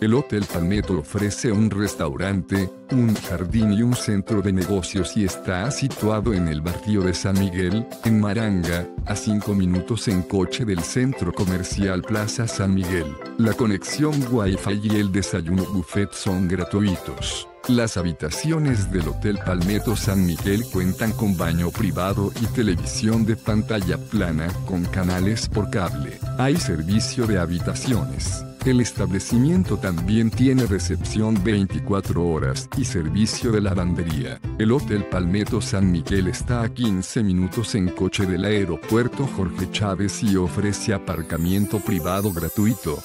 El Hotel Palmetto ofrece un restaurante, un jardín y un centro de negocios y está situado en el barrio de San Miguel, en Maranga, a 5 minutos en coche del centro comercial Plaza San Miguel. La conexión Wi-Fi y el desayuno buffet son gratuitos. Las habitaciones del Hotel Palmetto San Miguel cuentan con baño privado y televisión de pantalla plana con canales por cable. Hay servicio de habitaciones. El establecimiento también tiene recepción 24 horas y servicio de lavandería. El Hotel Palmetto San Miguel está a 15 minutos en coche del aeropuerto Jorge Chávez y ofrece aparcamiento privado gratuito.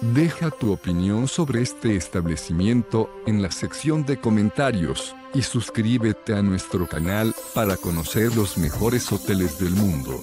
Deja tu opinión sobre este establecimiento en la sección de comentarios y suscríbete a nuestro canal para conocer los mejores hoteles del mundo.